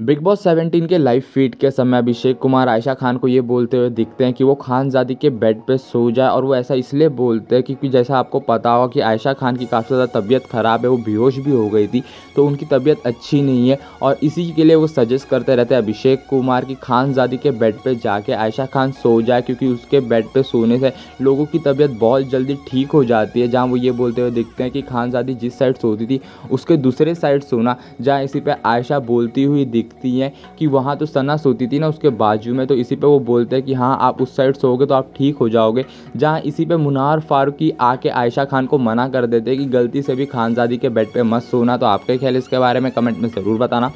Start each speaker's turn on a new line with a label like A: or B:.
A: Big boss 17 के live feed के समय अभिषेक कुमार आयशा खान को ये बोलते हुए दिखते हैं कि वो खानजादी के बेड पे सो जाए और वो ऐसा इसलिए बोलते हैं क्योंकि जैसा आपको पता होगा कि आयशा खान की काफ़ी ज़्यादा तबीयत ख़राब है, वो बेहोश भी हो गई थी तो उनकी तबीयत अच्छी नहीं है और इसी के लिए वो सजेस्ट करते रहते हैं अभिषेक कुमार की खानजादी के बेड पर जाके आयशा खान सो जाए क्योंकि उसके बेड पर सोने से लोगों की तबीयत बहुत जल्दी ठीक हो जाती है, जहाँ वो ये बोलते हुए दिखते हैं कि खानजादी जिस साइड सोती थी, उसके दूसरे साइड सोना, जहाँ इसी पर आयशा बोलती हुई दिख दिखती हैं कि वहाँ तो सना सोती थी ना उसके बाजू में तो इसी पे वो बोलते हैं कि हाँ आप उस साइड सोओगे तो आप ठीक हो जाओगे। जहाँ इसी पे मुनार फारूकी आके आयशा खान को मना कर देते हैं कि गलती से भी खानजादी के बेड पर मत सोना तो आपके ख्याल इसके बारे में कमेंट में ज़रूर बताना।